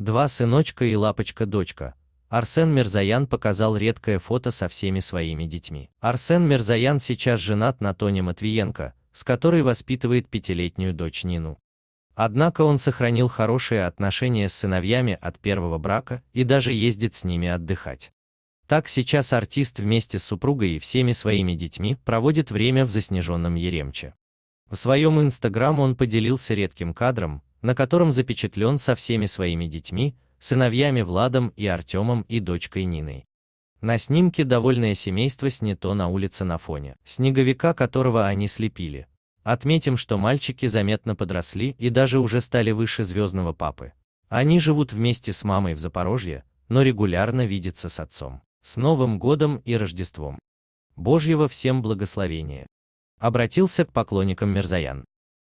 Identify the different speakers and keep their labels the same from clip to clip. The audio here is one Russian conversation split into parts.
Speaker 1: Два сыночка и лапочка-дочка. Арсен Мирзаян показал редкое фото со всеми своими детьми. Арсен Мирзаян сейчас женат на Тоне Матвиенко, с которой воспитывает пятилетнюю дочь Нину. Однако он сохранил хорошие отношения с сыновьями от первого брака и даже ездит с ними отдыхать. Так сейчас артист вместе с супругой и всеми своими детьми проводит время в заснеженном Еремче. В своем инстаграм он поделился редким кадром, на котором запечатлен со всеми своими детьми, сыновьями Владом и Артемом и дочкой Ниной. На снимке довольное семейство снято на улице на фоне снеговика, которого они слепили. Отметим, что мальчики заметно подросли и даже уже стали выше звездного папы. Они живут вместе с мамой в Запорожье, но регулярно видятся с отцом. С Новым годом и Рождеством! Божьего всем благословения! Обратился к поклонникам Мерзаян.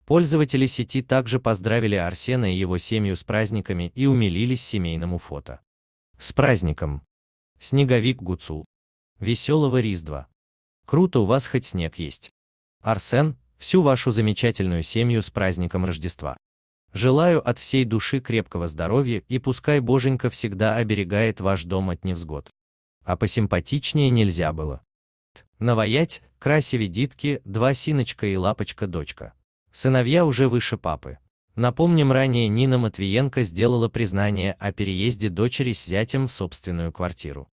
Speaker 1: Пользователи сети также поздравили Арсена и его семью с праздниками и умилились семейному фото. С праздником! Снеговик Гуцул. Веселого Риздва. Круто у вас хоть снег есть. Арсен, всю вашу замечательную семью с праздником Рождества. Желаю от всей души крепкого здоровья и пускай Боженька всегда оберегает ваш дом от невзгод. А посимпатичнее нельзя было. Наваять, красиве дитки, два синочка и лапочка-дочка. Сыновья уже выше папы. Напомним, ранее Нина Матвиенко сделала признание о переезде дочери с зятем в собственную квартиру.